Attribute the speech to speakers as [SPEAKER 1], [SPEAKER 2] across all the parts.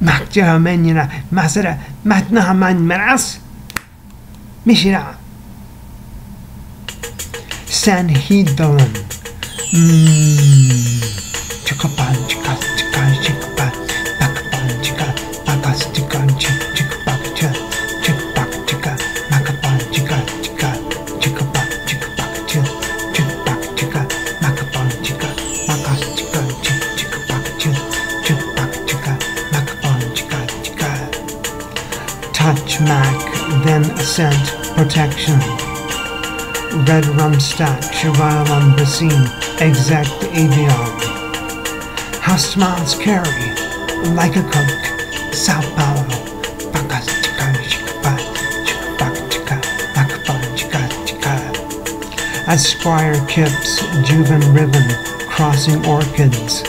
[SPEAKER 1] متجه من مسر متنه من مرس. میشیرم سن هیدون Mac, then ascent, protection. Red rum stack, Shivalam Basim, exact avion. Smiles carry, like a coke, Sao Paulo, Pacas chica chica chica chica chica chica chica. As Squire Kips, Juven Ribbon, crossing orchids.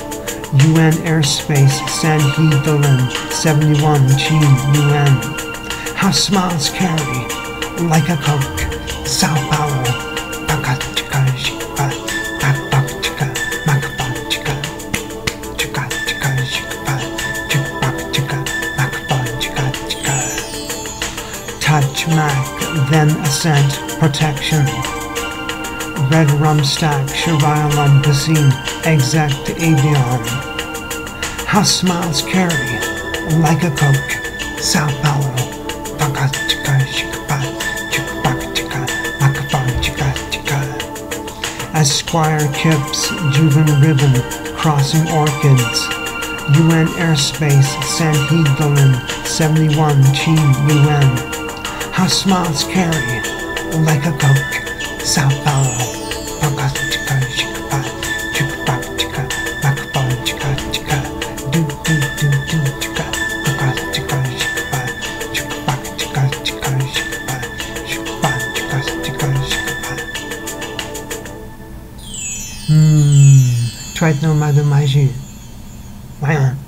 [SPEAKER 1] UN airspace, San Sanhedrin, 71, Chi, UN. Smiles carry, like a coke, Sao Paulo, chica, chica chica chica, chica chica, Macapa chica chica. Touch Mac, then ascent, protection. Red rum stack, Shiralam Basim, exact avion. Smiles carry, like a coke, Sao As Squire Kips, Juven Ribbon, crossing orchids. UN airspace, Sanhedrin, 71, Chi, UN. How smiles carry, like a coke, Hmm, try it no matter my 晚安。